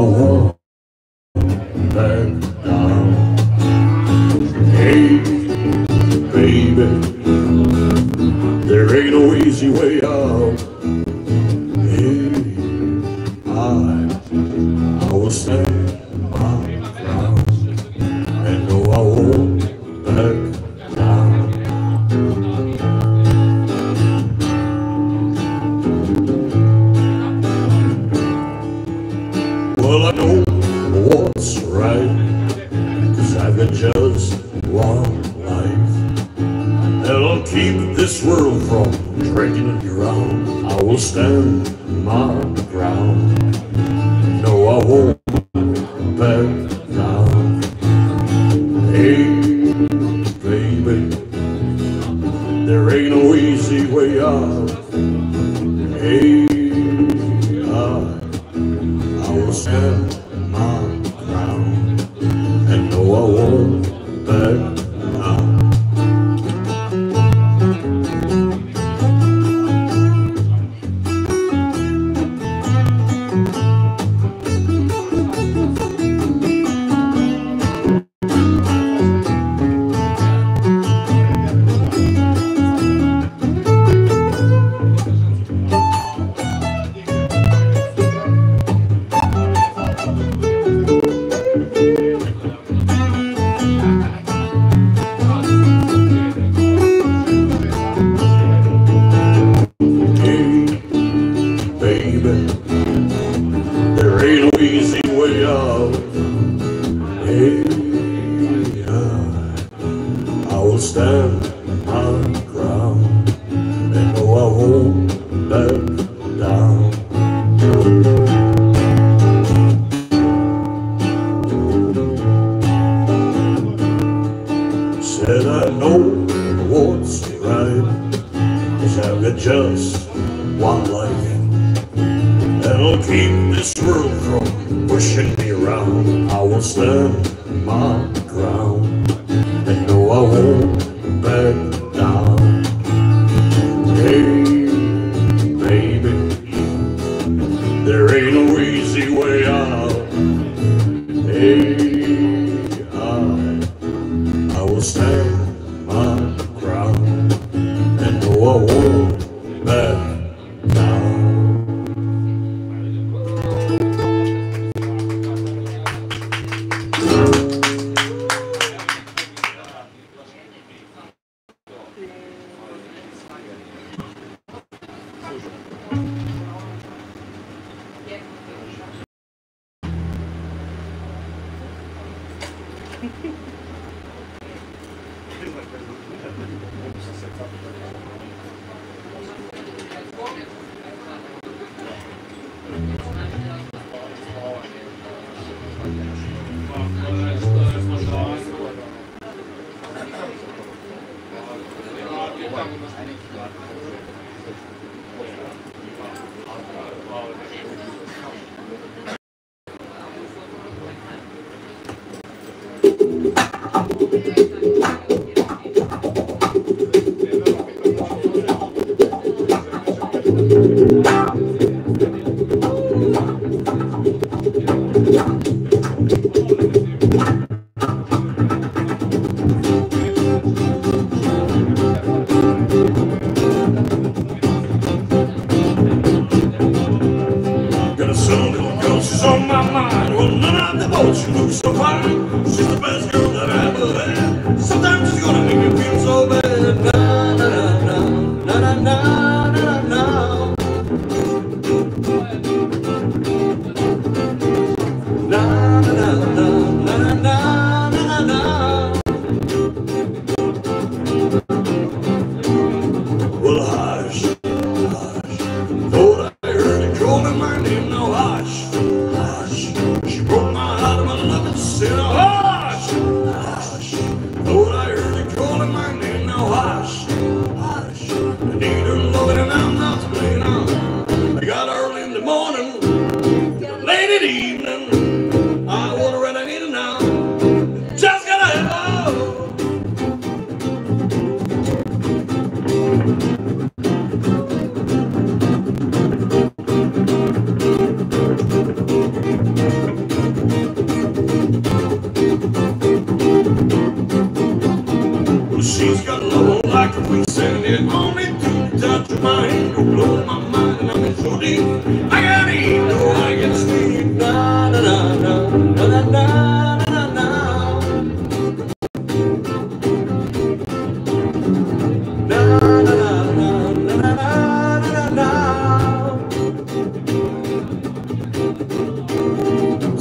balão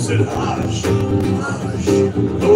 said, hush, hush.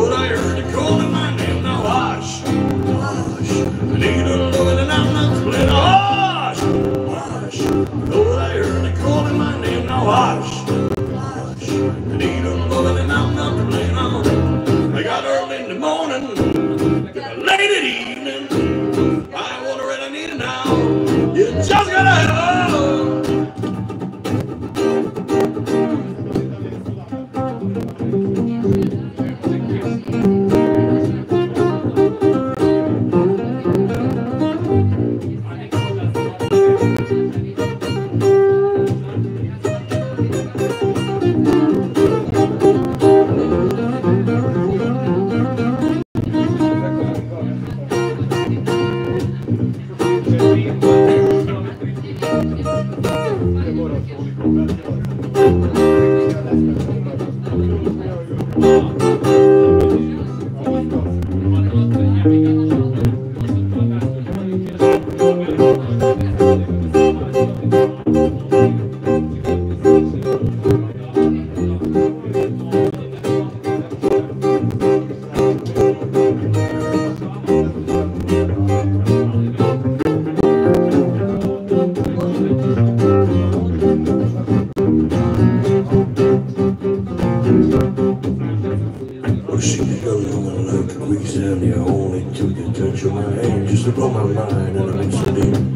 to my hand just to blow my mind and I'm in so deep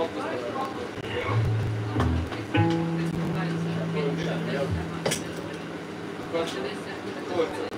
Quanto? Quanto?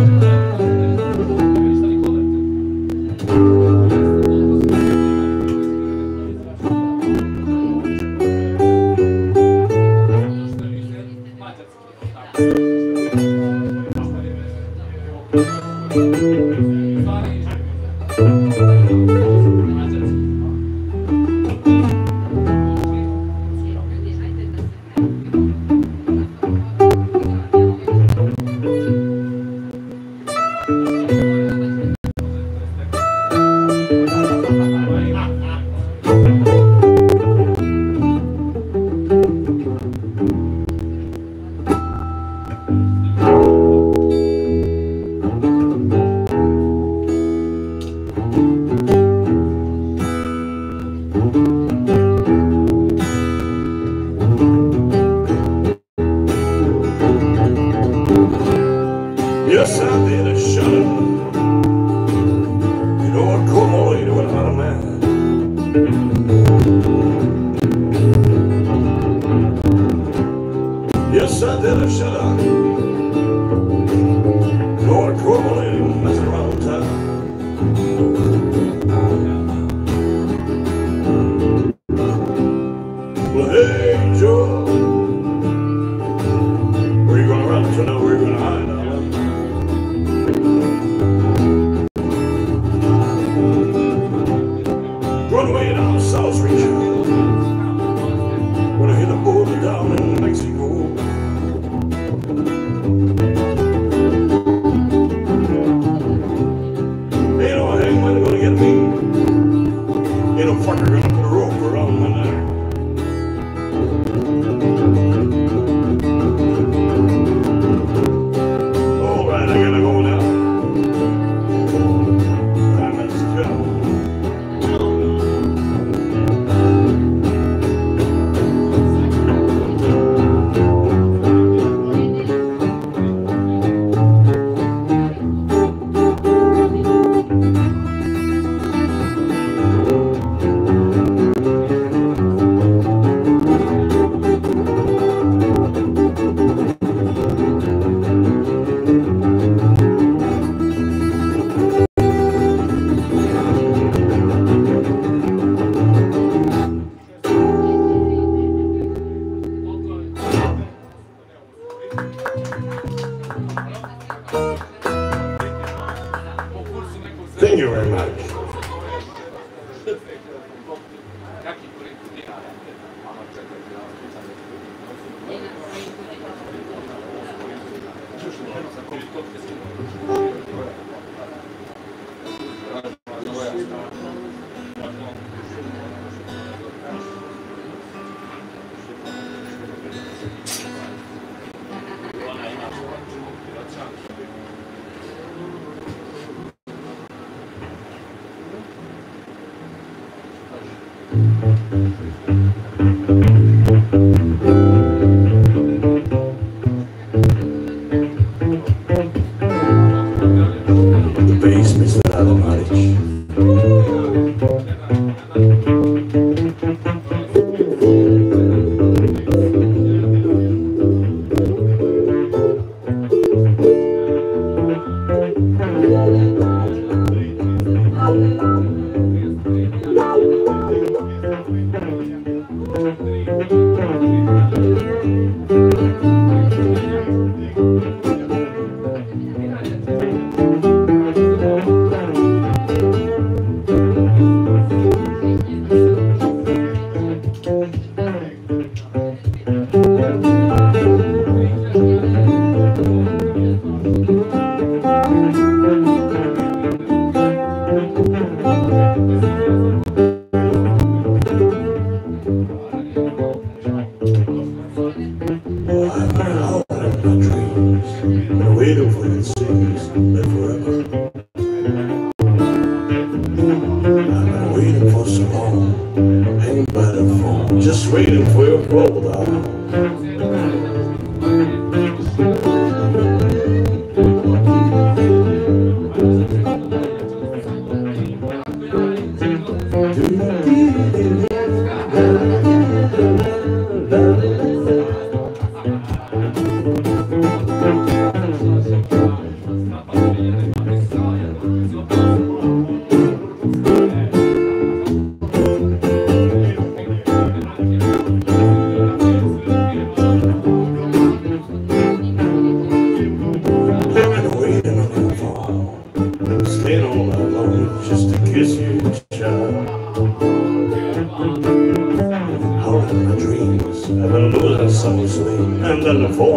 Yes, 何?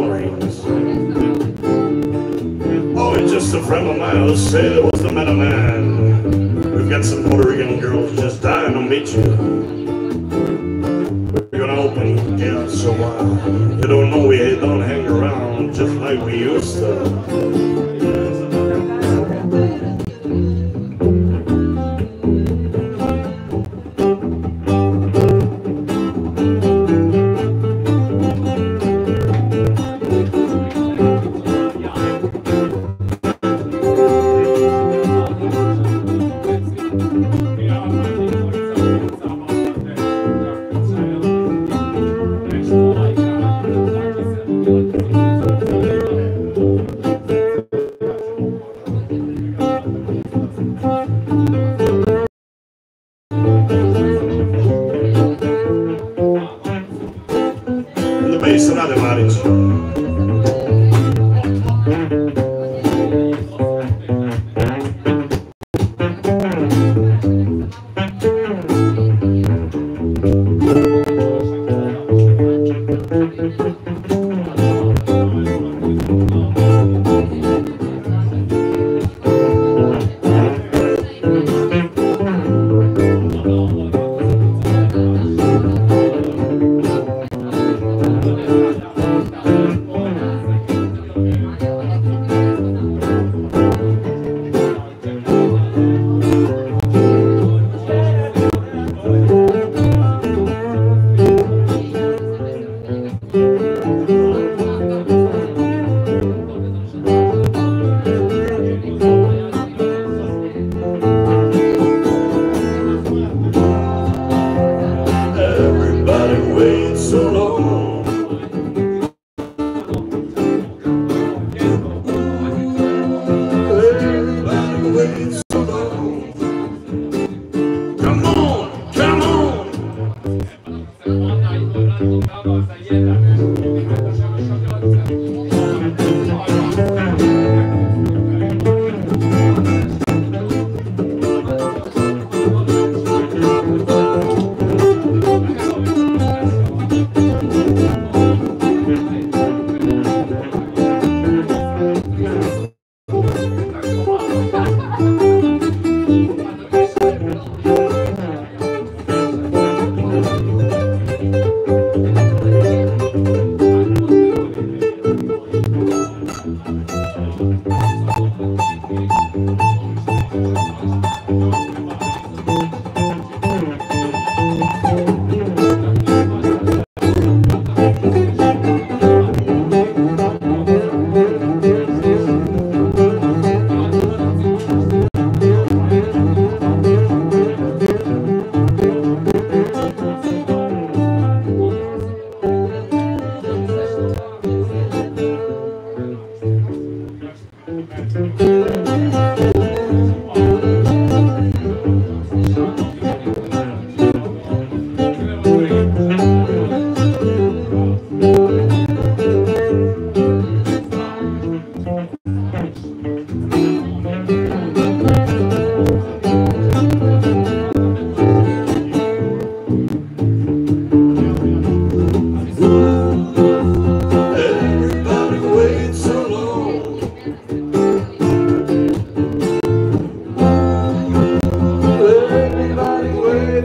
Rings. Oh, it's just a friend of mine who said, what's the matter, man? We've got some Puerto Rican girls just dying to meet you. We're gonna open gates so wide. You don't know we don't hang around just like we used to.